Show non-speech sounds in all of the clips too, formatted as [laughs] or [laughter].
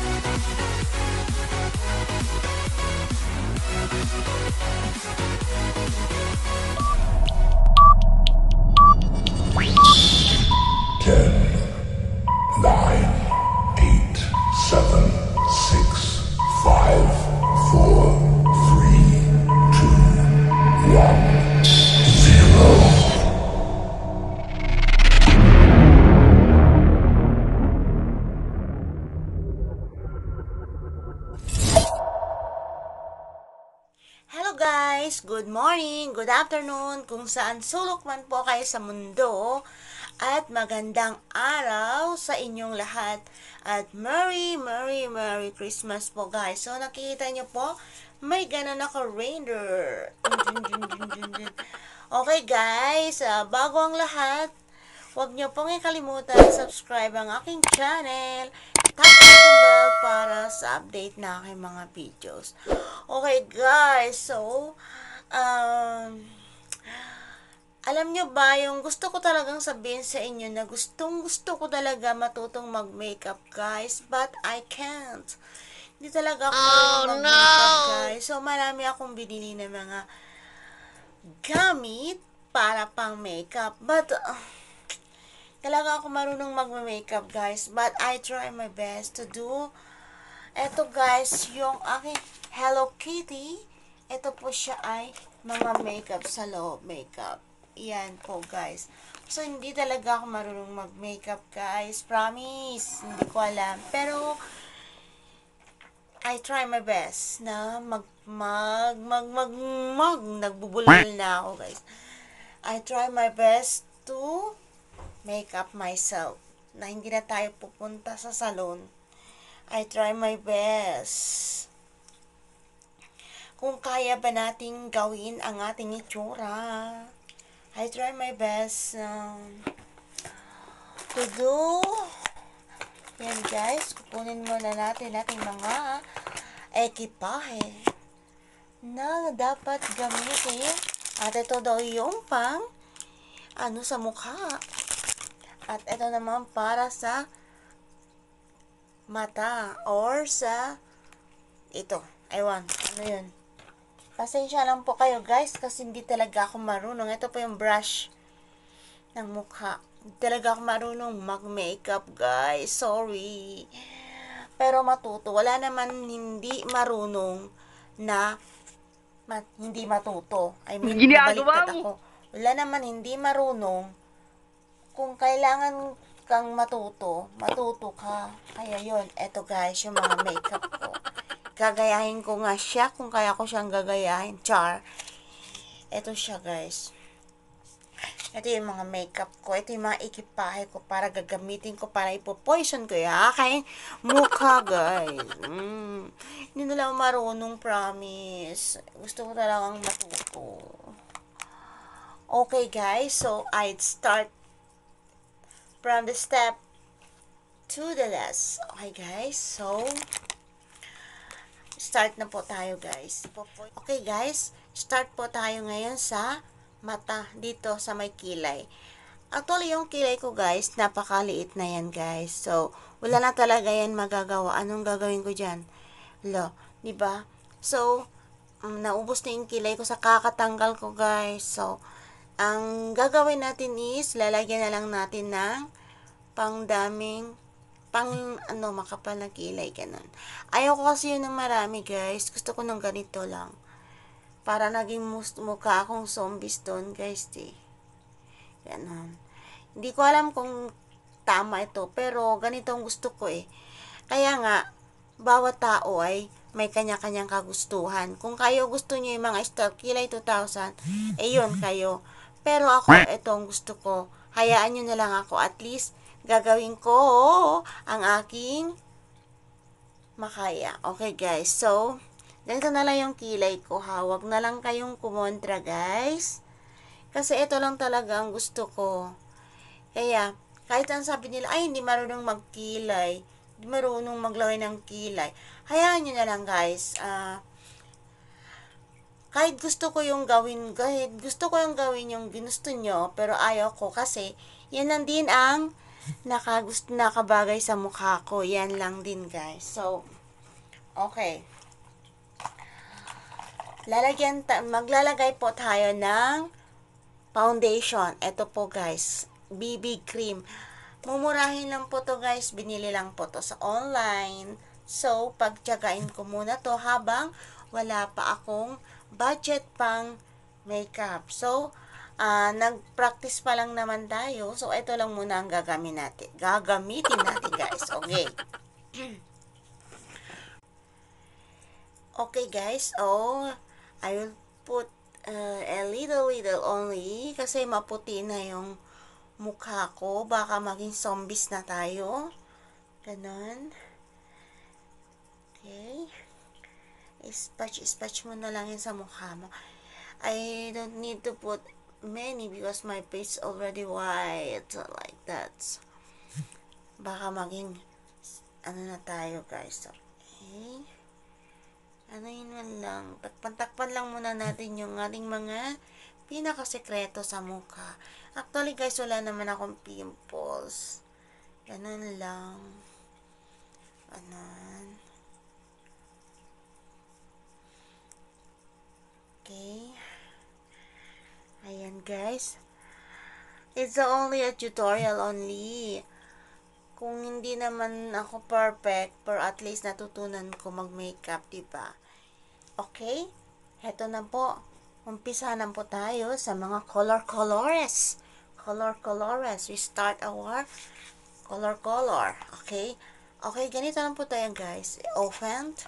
Oh, oh, Good morning, good afternoon, kung saan sulok man po kayo sa mundo. At magandang araw sa inyong lahat. At Merry, Merry, Merry Christmas po guys. So nakikita nyo po, may ganun ako reindeer. Okay guys, ah, bago ang lahat, Huwag niyo pong ikalimutan subscribe ang aking channel. Tap ang bell para sa update na aking mga videos. Okay guys, so, um, alam nyo ba, yung gusto ko talagang sabihin sa inyo na gustong gusto ko talaga matutong mag-makeup guys, but I can't. Hindi talaga ako marunong mag-makeup guys. So, marami akong binili ng mga gamit para pang makeup. But, uh, talaga ako marunong mag-makeup guys. But I try my best to do. Ito guys, yung aking Hello Kitty. Ito po siya ay mga makeup sa loob makeup. Yan po guys. So, hindi talaga ako marunong mag-makeup guys. Promise. Hindi ko alam. Pero, I try my best na mag, mag, mag, mag, mag, nagbubulol na ako guys. I try my best to make up myself na hindi na tayo pupunta sa salon. I try my best. Kung kaya ba nating gawin ang ating itsura. I try my best um, to do. Yan guys, kukunin muna natin ating mga ekipahe na dapat gamitin. At ito daw yung pang ano sa mukha. At ito naman para sa mata or sa ito. Ewan, ano yun. Pasensya lang po kayo guys kasi hindi talaga ako marunong. Ito po yung brush ng mukha. Hindi talaga ako marunong mag-makeup guys. Sorry. Pero matuto. Wala naman hindi marunong na ma- hindi matuto. I mean, nabaliktad ako. Wala naman hindi marunong kung kailangan kang matuto, matuto ka. Kaya yon eto guys, yung mga makeup. Gagayahin ko nga siya kung kaya ko siyang gagayahin. Char. Eto siya guys. Ito yung mga makeup ko. Ito yung mga ekipahe ko para gagamitin ko para ipopoison ko yung aking mukha, guys. Mm. Hindi na lang marunong, promise. Gusto ko talagang matuto. Okay, guys. So, I'd start from the step to the last. Okay, guys. So, start na po tayo, guys. Okay, guys. Start po tayo ngayon sa mata dito sa may kilay. Actually, yung kilay ko, guys, napakaliit na yan, guys. So, wala na talaga yan magagawa. Anong gagawin ko dyan? Lo, di ba? So, um, naubos na yung kilay ko sa kakatanggal ko, guys. So, ang gagawin natin is, lalagyan na lang natin ng pangdaming, pang, ano, makapal na kilay, ganun. Ayaw ko kasi yun ng marami, guys. Gusto ko ng ganito lang. Para naging mus- mukha akong zombie stone, guys, eh. Ganon. Hindi ko alam kung tama ito, pero ganito ang gusto ko, eh. Kaya nga, bawat tao ay may kanya-kanyang kagustuhan. Kung kayo gusto niyo yung mga style kilay 2,000, eh yun kayo. Pero ako, ito ang gusto ko. Hayaan nyo na lang ako. At least, gagawin ko ang aking makaya. Okay, guys. So, ganito na lang yung kilay ko, ha. Huwag na lang kayong kumontra, guys. Kasi ito lang talaga ang gusto ko. Kaya, kahit ang sabi nila, ay, hindi marunong magkilay. Hindi marunong maglaway ng kilay. Hayaan nyo na lang, guys. Ah, kahit gusto ko yung gawin, kahit gusto ko yung gawin yung ginusto nyo, pero ayaw ko kasi, yan lang din ang nakagust nakabagay sa mukha ko. Yan lang din, guys. So, okay. Lalagyan maglalagay po tayo ng foundation. Ito po, guys. BB cream. Mumurahin lang po to, guys. Binili lang po to sa online. So, pagtiyagain ko muna to habang wala pa akong budget pang makeup. So, ah nag-practice pa lang naman tayo. So, ito lang muna ang gagamitin natin. Gagamitin natin, guys. Okay. Okay, guys. Oh, I will put uh, a little, little only kasi maputi na yung mukha ko. Baka maging zombies na tayo. Ganon. Okay. Ispatch, ispatch mo na lang yan sa mukha mo. I don't need to put many because my face already white. Like that. Baka maging ano na tayo guys. Okay. Ano yun man lang. Takpan-takpan lang muna natin yung ating mga pinakasekreto sa mukha. Actually guys, wala naman akong pimples. Ganun lang. Ganun. Okay. Guys. It's only a tutorial only. Kung hindi naman ako perfect, pero at least natutunan ko mag-makeup, diba? Okay? Heto na po. Umpisa na po tayo sa mga color colors. Color colors. We start our color color. Okay? Okay, ganito lang po tayo guys. Open.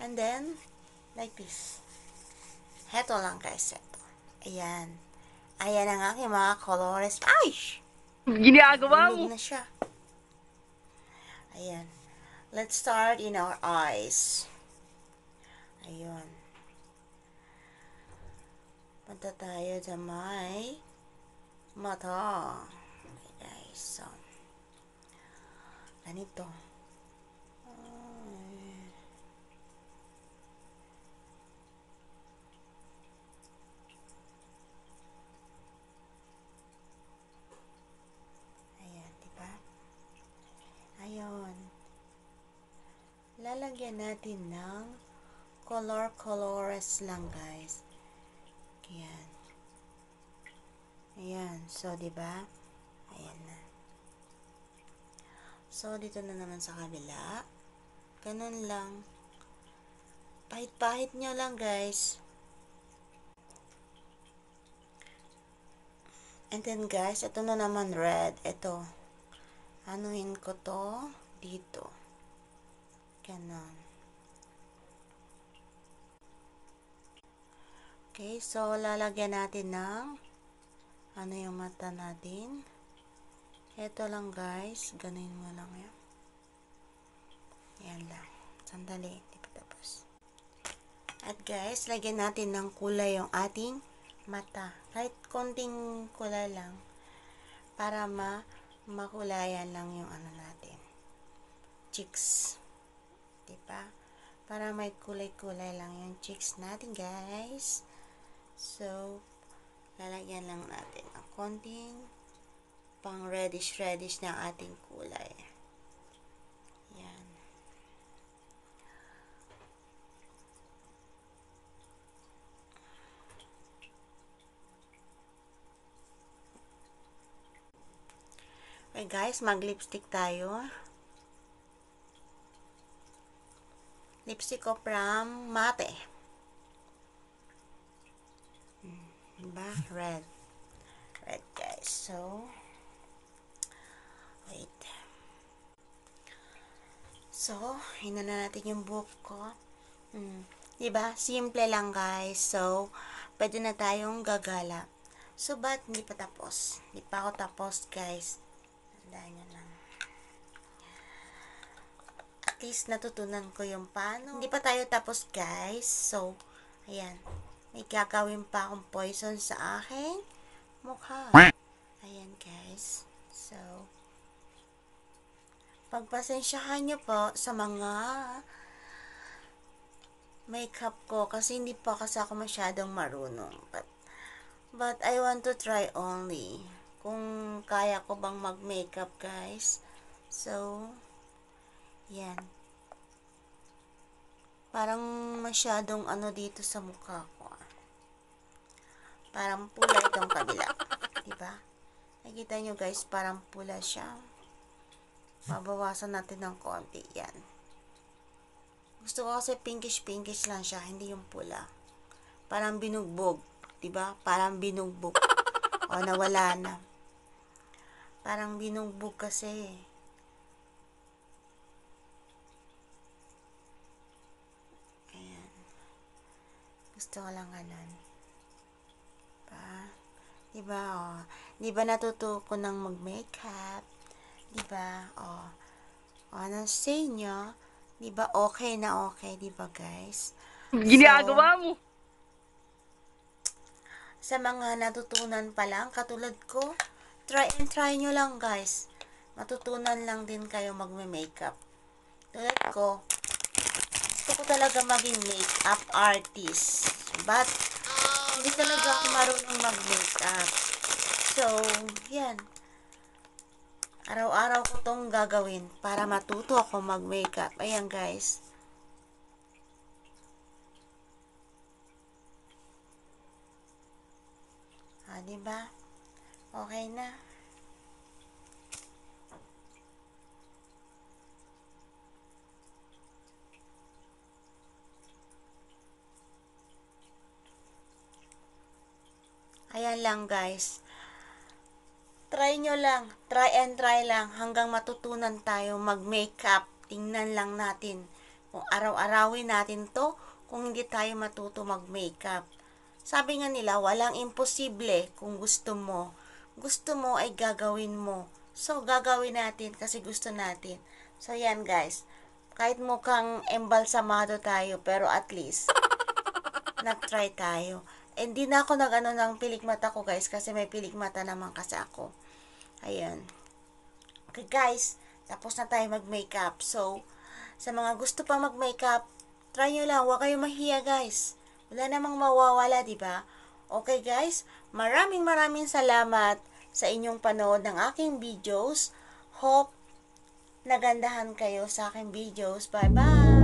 And then, like this. Heto lang guys. Heto. Ayan. Ayan ang aking mga colors. Ay! Ginagawa mo. Na siya. Ayan. Let's start in our eyes. Ayun. Punta tayo sa may mata. Okay, guys. So, ganito. Ay. Ayan, di ba? Ayun. Lalagyan natin ng color colors lang, guys. Ayan. Ayan. So, di ba? Ayan na. So, dito na naman sa kabila. Ganun lang. Pahit-pahit nyo lang, guys. And then, guys, ito na naman red. Ito anuhin ko to dito. Ganon. Okay, so lalagyan natin ng ano yung mata natin. Ito lang guys, ganin mo lang yan. Yan lang. Sandali, hindi pa tapos. At guys, lagyan natin ng kulay yung ating mata. Kahit konting kulay lang para ma makulayan lang yung ano natin. Cheeks. Diba? Para may kulay-kulay lang yung cheeks natin, guys. So, lalagyan lang natin ng konting pang reddish-reddish na ating kulay. Yan. Okay guys, mag-lipstick tayo. Lipstick ko from Mate. Diba? Red. Red guys. So, wait. So, hina na natin yung buhok ko. Hmm. Diba? Simple lang guys. So, pwede na tayong gagala. So, ba't hindi pa tapos? Hindi pa ako tapos guys. Tandaan nyo lang. At least natutunan ko yung paano. Hindi pa tayo tapos guys. So, ayan. May gagawin pa akong poison sa aking mukha. Ayan guys. So, pagpasensyahan nyo po sa mga makeup ko kasi hindi pa kasi ako masyadong marunong. But, but I want to try only kung kaya ko bang mag-makeup, guys. So, yan. Parang masyadong ano dito sa mukha ko. ah. Parang pula itong kabila. Diba? Nakikita nyo guys, parang pula siya. Babawasan natin ng konti. Yan. Gusto ko kasi pinkish-pinkish lang siya, hindi yung pula. Parang binugbog. Diba? Parang binugbog. O, nawala na. Parang binugbog kasi. Ayan. Gusto ko lang ganun. Diba? Diba, oh. Diba natuto ko ng mag-makeup? Diba, oh. O, ano sa inyo? Diba, okay na okay, diba, guys? [laughs] Ginagawa mo. sa mga natutunan pa lang, katulad ko, try and try nyo lang guys. Matutunan lang din kayo magme-makeup. Tulad ko, gusto ko talaga maging makeup artist. But, hindi talaga ako marunong mag-makeup. So, yan. Araw-araw ko tong gagawin para matuto ako mag-makeup. Ayan guys. Ah, di ba? Okay na. Ayan lang guys. Try nyo lang. Try and try lang hanggang matutunan tayo mag-makeup. Tingnan lang natin kung araw-arawin natin to kung hindi tayo matuto mag-makeup. Sabi nga nila, walang imposible kung gusto mo. Gusto mo ay gagawin mo. So, gagawin natin kasi gusto natin. So, yan guys. Kahit mukhang embalsamado tayo, pero at least, [laughs] nag-try tayo. Hindi na ako nag-ano ng pilik mata ko guys, kasi may pilik mata naman kasi ako. Ayan. Okay guys, tapos na tayo mag-makeup. So, sa mga gusto pa mag-makeup, try nyo lang. Huwag kayong mahiya guys. Wala namang mawawala, di ba? Okay guys, maraming maraming salamat sa inyong panood ng aking videos. Hope nagandahan kayo sa aking videos. Bye-bye!